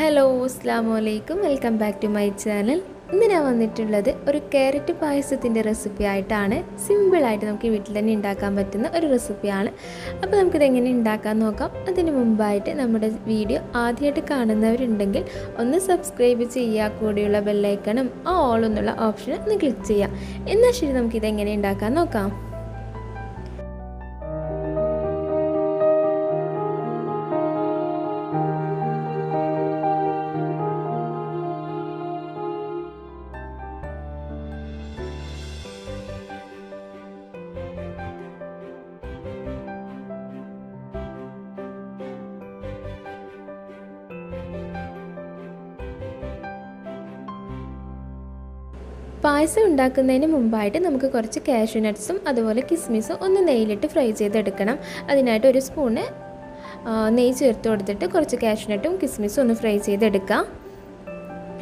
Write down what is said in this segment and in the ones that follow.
Hello അസ്സാമു അലൈക്കും welcome back to my channel. ഇന്ന് ഞാൻ വന്നിട്ടുള്ളത് ഒരു ക്യാരറ്റ് പായസത്തിന്റെ റെസിപ്പി ആയിട്ടാണ്. സിമ്പിളായിട്ട് നമുക്ക് വീട്ടിൽ തന്നെ ഉണ്ടാക്കാൻ പറ്റുന്ന ഒരു റെസിപ്പിയാണ്. അപ്പോൾ നമുക്കിത് എങ്ങനെ ഉണ്ടാക്കാൻ നോക്കാം. അതിന് മുമ്പായിട്ട് നമ്മുടെ വീഡിയോ ആദ്യമായിട്ട് കാണുന്നവരുണ്ടെങ്കിൽ ഒന്ന് സബ്സ്ക്രൈബ് ചെയ്യുക കൂടെയുള്ള ബെല്ലൈക്കണും ആ ഓൾ എന്നുള്ള ഓപ്ഷൻ ഒന്ന് ക്ലിക്ക് ചെയ്യാം എന്നാൽ ശരി നമുക്കിത് എങ്ങനെ ഉണ്ടാക്കാൻ നോക്കാം. പായസം ഉണ്ടാക്കുന്നതിന് മുമ്പായിട്ട് നമുക്ക് കുറച്ച് കാഷ്യൂ നട്ട്സും അതുപോലെ കിസ്മിസും ഒന്ന് നെയ്യിലിട്ട് ഫ്രൈ ചെയ്തെടുക്കണം. അതിനായിട്ട് ഒരു സ്പൂണ് നെയ്യ് ചേർത്ത് കൊടുത്തിട്ട് കുറച്ച് കാഷ്യൂ നട്ടും കിസ്മിസും ഒന്ന് ഫ്രൈ ചെയ്തെടുക്കാം.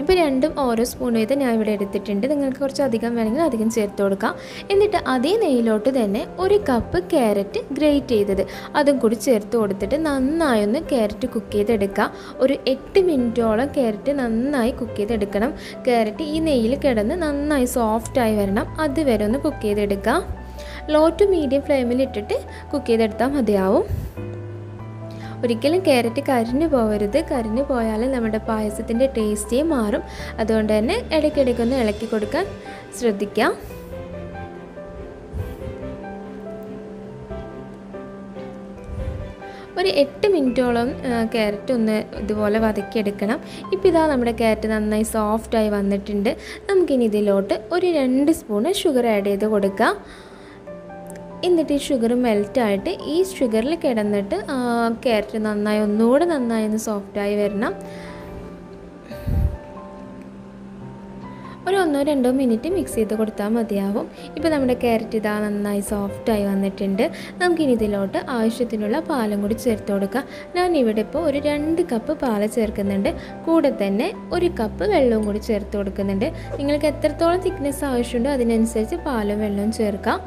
ഇപ്പോൾ രണ്ടും ഓരോ സ്പൂൺ വീതം ഞാൻ ഇവിടെ എടുത്തിട്ടുണ്ട്. നിങ്ങൾക്ക് കുറച്ച് അധികം വേണമെങ്കിൽ അധികം ചേർത്ത് കൊടുക്കാം. എന്നിട്ട് അതേ നെയ്യിലോട്ട് തന്നെ ഒരു കപ്പ് ക്യാരറ്റ് ഗ്രേറ്റ് ചെയ്തത്. അതും കൂടി ചേർത്ത് കൊടുത്തിട്ട് നന്നായി ഒന്ന് ക്യാരറ്റ് കുക്ക് ചെയ്തെടുക്കുക. ഒരു എട്ട് മിനിറ്റോളം ക്യാരറ്റ് നന്നായി കുക്ക് ചെയ്തെടുക്കണം. ക്യാരറ്റ് ഈ നെയ്യിൽ കിടന്ന് നന്നായി സോഫ്റ്റായി വരണം. അതുവരെ ഒന്ന് കുക്ക് ചെയ്തെടുക്കുക. ലോ ടു മീഡിയം ഫ്ലെയിമിൽ ഇട്ടിട്ട് കുക്ക് ചെയ്തെടുത്താൽ മതിയാവും. ഒരിക്കലും ക്യാരറ്റ് കരിഞ്ഞു പോകരുത് കരിഞ്ഞു പോയാൽ നമ്മുടെ പായസത്തിന്റെ ടേസ്റ്റേ മാറും. അതുകൊണ്ട് തന്നെ ഇടയ്ക്കിടയ്ക്കൊന്ന് ഇളക്കി കൊടുക്കാൻ ശ്രദ്ധിക്കാം. ഒരു എട്ട് മിനിറ്റോളം ക്യാരറ്റ് ഒന്ന് ഇതുപോലെ വതക്കിയെടുക്കണം. ഇപ്പോൾ ഇതാ നമ്മുടെ ക്യാരറ്റ് നന്നായി സോഫ്റ്റായി വന്നിട്ടുണ്ട്. നമുക്കിനി ഇതിലോട്ട് ഒരു രണ്ട് സ്പൂണ് ഷുഗർ ആഡ് ചെയ്ത് കൊടുക്കാം. എന്നിട്ട് ഈ ഷുഗർ മെൽറ്റായിട്ട് ഈ ഷുഗറിൽ കിടന്നിട്ട് ക്യാരറ്റ് നന്നായി ഒന്നുകൂടെ നന്നായി ഒന്ന് സോഫ്റ്റായി വരണം. ഒരു ഒന്നോ രണ്ടോ മിനിറ്റ് മിക്സ് ചെയ്ത് കൊടുത്താൽ മതിയാവും. ഇപ്പോൾ നമ്മുടെ ക്യാരറ്റ് ഇതാ നന്നായി സോഫ്റ്റായി വന്നിട്ടുണ്ട്. നമുക്കിനി ഇതിലോട്ട് ആവശ്യത്തിനുള്ള പാലും കൂടി ചേർത്ത് കൊടുക്കാം. ഞാൻ ഇവിടെ ഇപ്പോൾ ഒരു രണ്ട് കപ്പ് പാൽ ചേർക്കുന്നുണ്ട്. കൂടെ തന്നെ ഒരു കപ്പ് വെള്ളവും കൂടി ചേർത്ത് കൊടുക്കുന്നുണ്ട്. നിങ്ങൾക്ക് എത്രത്തോളം തിക്നെസ് ആവശ്യമുണ്ടോ അതിനനുസരിച്ച് പാലും വെള്ളവും ചേർക്കാം.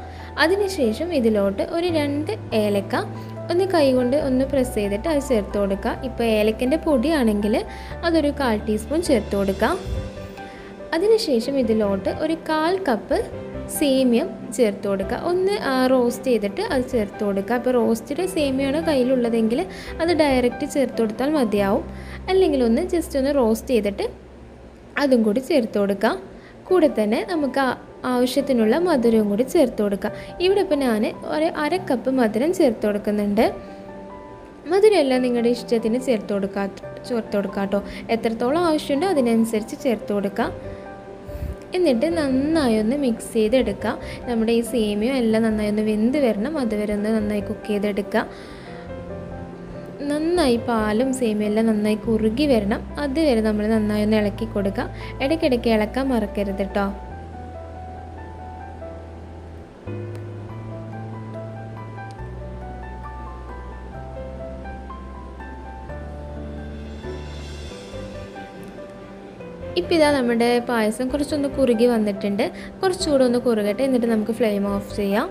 അതിനുശേഷം ഇതിലോട്ട് ഒരു രണ്ട് ഏലക്ക ഒന്ന് കൈകൊണ്ട് ഒന്ന് പ്രസ് ചെയ്തിട്ട് അത് ചേർത്ത് കൊടുക്കുക ഇപ്പോൾ ഏലക്കന്റെ പൊടിയാണെങ്കിൽ അതൊരു കാൽ ടീസ്പൂൺ ചേർത്ത് കൊടുക്കാം. അതിനുശേഷം ഇതിലോട്ട് ഒരു കാൽ കപ്പ് സേമിയം ചേർത്ത് കൊടുക്കുക. ഒന്ന് റോസ്റ്റ് ചെയ്തിട്ട് അത് ചേർത്ത് കൊടുക്കുക. അപ്പോൾ റോസ്റ്റഡ് സേമിയാണ് കയ്യിലുള്ളതെങ്കിൽ അത് ഡയറക്റ്റ് ചേർത്ത് കൊടുത്താൽ മതിയാവും. അല്ലെങ്കിൽ ഒന്ന് ജസ്റ്റ് ഒന്ന് റോസ്റ്റ് ചെയ്തിട്ട് അതും കൂടി ചേർത്ത് കൊടുക്കുക. കൂടെ തന്നെ നമുക്ക് ആവശ്യത്തിനുള്ള മധുരവും കൂടി ചേർത്ത് കൊടുക്കുക. ഇവിടെ ഇപ്പോൾ ഞാൻ ഒരു അര കപ്പ് മധുരം ചേർത്ത് കൊടുക്കുന്നുണ്ട്. മധുരമെല്ലാം നിങ്ങളുടെ ഇഷ്ടത്തിന് ചേർത്ത് കൊടുക്കുക ചേർത്ത് കൊടുക്കുക കേട്ടോ എത്രത്തോളം ആവശ്യമുണ്ടോ അതിനനുസരിച്ച് ചേർത്ത് കൊടുക്കുക. എന്നിട്ട് നന്നായി ഒന്ന് മിക്സ് ചെയ്തെടുക്കുക നമ്മുടെ ഈ സേമിയോ എല്ലാം നന്നായി ഒന്ന് വെന്ത് വരണം. അതുവരെ ഒന്ന് നന്നായി കുക്ക് ചെയ്തെടുക്കുക നന്നായി പാലും സേമിയും എല്ലാം നന്നായി കുറുകി വരണം. അതുവരെ നമ്മൾ നന്നായി ഒന്ന് ഇളക്കി കൊടുക്കുക ഇടയ്ക്കിടയ്ക്ക് ഇളക്കാൻ മറക്കരുത് കേട്ടോ ഇപ്പം ഇതാ നമ്മുടെ പായസം കുറച്ചൊന്ന് കുറുകി വന്നിട്ടുണ്ട്. കുറച്ചുകൂടെ ഒന്ന് കുറുകട്ടെ എന്നിട്ട് നമുക്ക് ഫ്ലെയിം ഓഫ് ചെയ്യാം.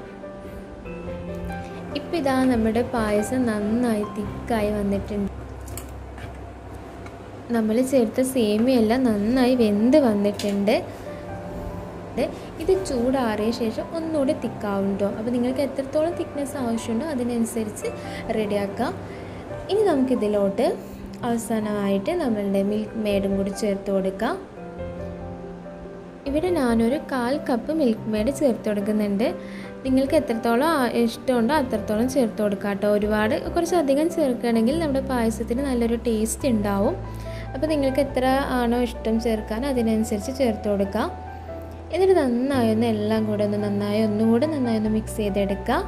ഇപ്പം ഇതാ നമ്മുടെ പായസം നന്നായി തിക്കായി വന്നിട്ടുണ്ട്. നമ്മൾ ചേർത്ത സേമിയെല്ലാം നന്നായി വെന്ത് വന്നിട്ടുണ്ട്. ഇത് ചൂടാറിയ ശേഷം ഒന്നുകൂടെ തിക്കാവുണ്ടോ അപ്പോൾ നിങ്ങൾക്ക് എത്രത്തോളം തിക്നെസ് ആവശ്യമുണ്ടോ അതിനനുസരിച്ച് റെഡിയാക്കാം ഇനി നമുക്കിതിലോട്ട് അവസാനമായിട്ട് നമ്മളുടെ മിൽക്ക് മെയ്ഡും കൂടി ചേർത്ത് കൊടുക്കാം. ഇവിടെ ഞാനൊരു കാൽ കപ്പ് മിൽക്ക് മെയ്ഡ് ചേർത്ത് കൊടുക്കുന്നുണ്ട്. നിങ്ങൾക്ക് എത്രത്തോളം ഇഷ്ടമുണ്ടോ അത്രത്തോളം ചേർത്ത് കൊടുക്കാം കേട്ടോ. ഒരുപാട് കുറച്ചധികം ചേർക്കുകയാണെങ്കിൽ നമ്മുടെ പായസത്തിന് നല്ലൊരു ടേസ്റ്റ് ഉണ്ടാവും. അപ്പോൾ നിങ്ങൾക്ക് എത്ര ആണോ ഇഷ്ടം ചേർക്കാൻ അതിനനുസരിച്ച് ചേർത്ത് കൊടുക്കാം. എന്നിട്ട് നന്നായി ഒന്ന് എല്ലാം കൂടെ ഒന്ന് നന്നായി ഒന്നും കൂടെ നന്നായി ഒന്ന് മിക്സ് ചെയ്തെടുക്കാം.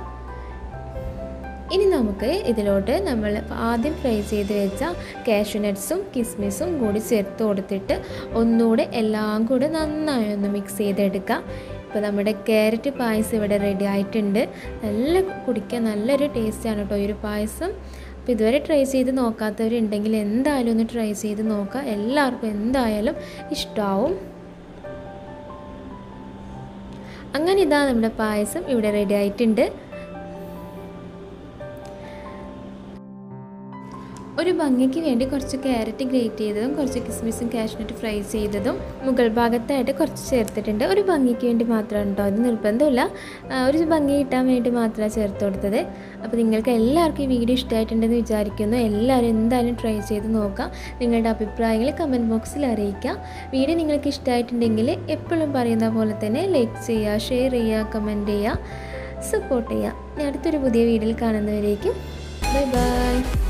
ഇനി നമുക്ക് ഇതിലോട്ട് നമ്മൾ ആദ്യം ഫ്രൈ ചെയ്ത് വെച്ച കാഷ്യൂനട്ട്സും കിസ്മിസും കൂടി ചേർത്ത് കൊടുത്തിട്ട് ഒന്നുകൂടെ എല്ലാം കൂടെ നന്നായി ഒന്ന് മിക്സ് ചെയ്തെടുക്കാം. ഇപ്പോൾ നമ്മുടെ ക്യാരറ്റ് പായസം ഇവിടെ റെഡി ആയിട്ടുണ്ട്. നല്ല കുടിക്കാൻ നല്ലൊരു ടേസ്റ്റാണ് കേട്ടോ ഈ ഒരു പായസം. അപ്പോൾ ഇതുവരെ ട്രൈ ചെയ്ത് നോക്കാത്തവരുണ്ടെങ്കിൽ എന്തായാലും ഒന്ന് ട്രൈ ചെയ്ത് നോക്കുക എല്ലാവർക്കും എന്തായാലും ഇഷ്ടമാവും അങ്ങനെ ഇതാ നമ്മുടെ പായസം ഇവിടെ റെഡി ആയിട്ടുണ്ട്. ഒരു ഭംഗിക്ക് വേണ്ടി കുറച്ച് ക്യാരറ്റ് ഗ്രേറ്റ് ചെയ്തതും കുറച്ച് കിസ്മിസും കാഷ്നട്ട് ഫ്രൈ ചെയ്തതും മുകൾ ഭാഗത്തായിട്ട് കുറച്ച് ചേർത്തിട്ടുണ്ട്. ഒരു ഭംഗിക്ക് വേണ്ടി മാത്രമാണ് കേട്ടോ ഇത്. നിർബന്ധമില്ല. ഒരു ഭംഗി കിട്ടാൻ വേണ്ടി മാത്രമാണ് ചേർത്ത് കൊടുത്തത്. അപ്പോൾ നിങ്ങൾക്ക് എല്ലാവർക്കും ഈ വീഡിയോ ഇഷ്ടമായിട്ടുണ്ടെന്ന് വിചാരിക്കുന്നു. എല്ലാവരും എന്തായാലും ട്രൈ ചെയ്ത് നോക്കാം. നിങ്ങളുടെ അഭിപ്രായങ്ങൾ കമന്റ് ബോക്സിൽ അറിയിക്കാം. വീഡിയോ നിങ്ങൾക്ക് ഇഷ്ടമായിട്ടുണ്ടെങ്കിൽ എപ്പോഴും പറയുന്ന പോലെ തന്നെ ലൈക്ക് ചെയ്യുക ഷെയർ ചെയ്യുക കമന്റ് ചെയ്യുക സപ്പോർട്ട് ചെയ്യുക. ഞാൻ അടുത്തൊരു പുതിയ വീഡിയോയിൽ കാണുന്നവരേക്കും ബൈ ബൈ